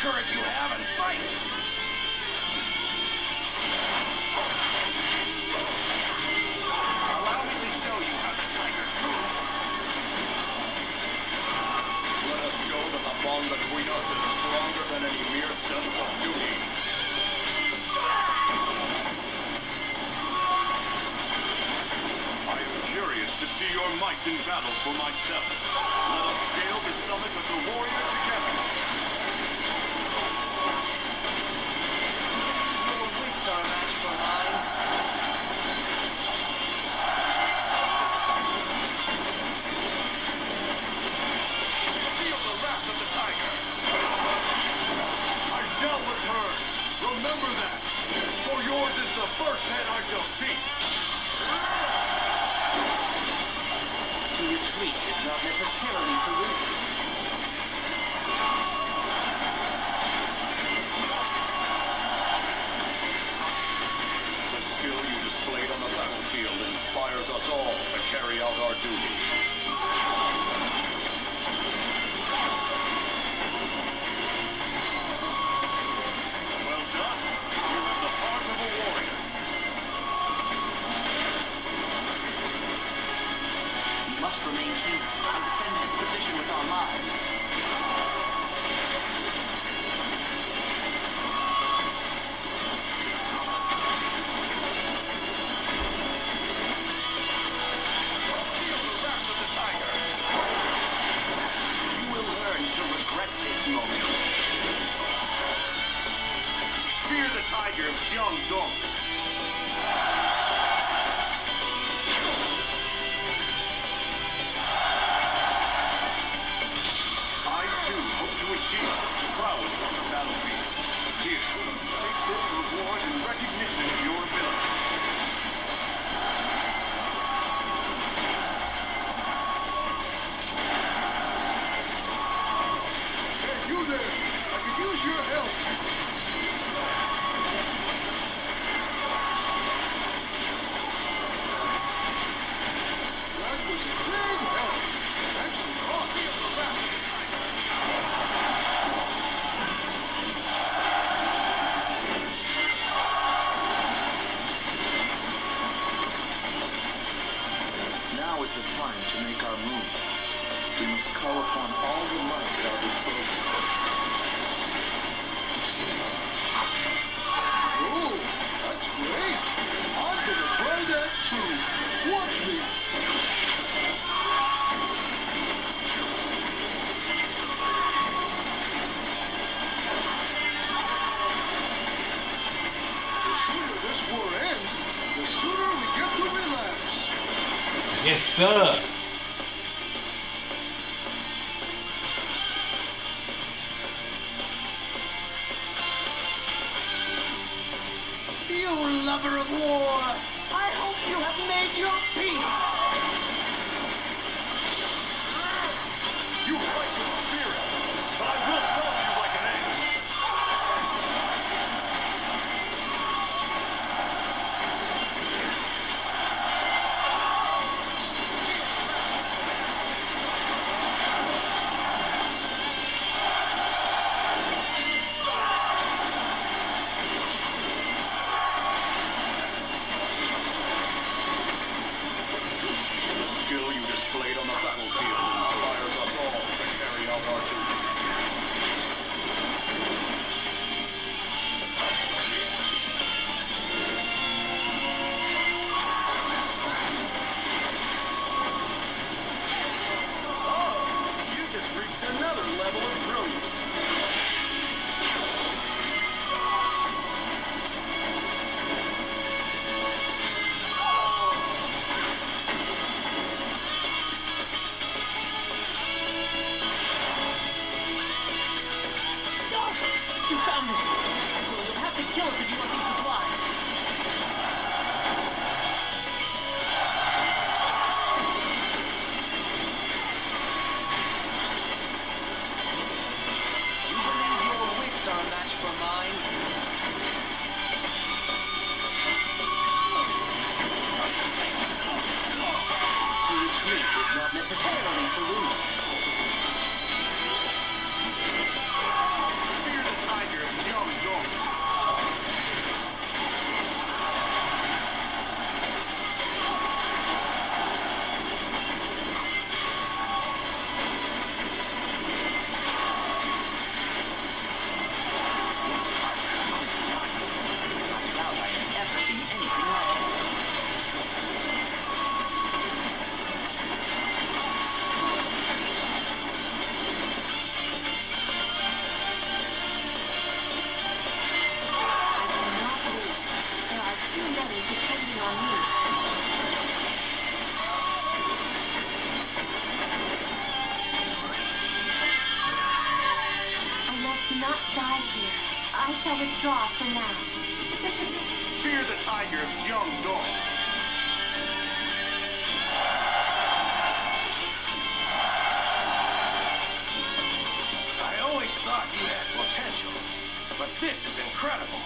courage you have and fight! Allow me to show you how the tigers move. Let us show that the bond between us is stronger than any mere sense of duty. I am curious to see your might in battle for myself. Let us scale the summit of the warrior together. Feel the wrath of the tiger. I shall return. Remember that. For yours is the first head I shall see. To retreat is not necessarily to lose. Our duty. Moment. Fear the tiger of Jiangdong. I too hope to achieve prowess on the battlefield. Here, take this reward in recognition of your call upon all the might at our disposal. Oh, that's great. I'm gonna try that too. Watch me. The sooner this war ends, the sooner we get to relax. Yes, sir. You lover of war! I hope you have made your peace! You found it! Well, you'll have to kill us if you want these supplies. You believe your wits are a match for mine? To retreat is not necessarily to lose. Shall withdraw for now. Fear the tiger of Dong. I always thought you had potential, but this is incredible.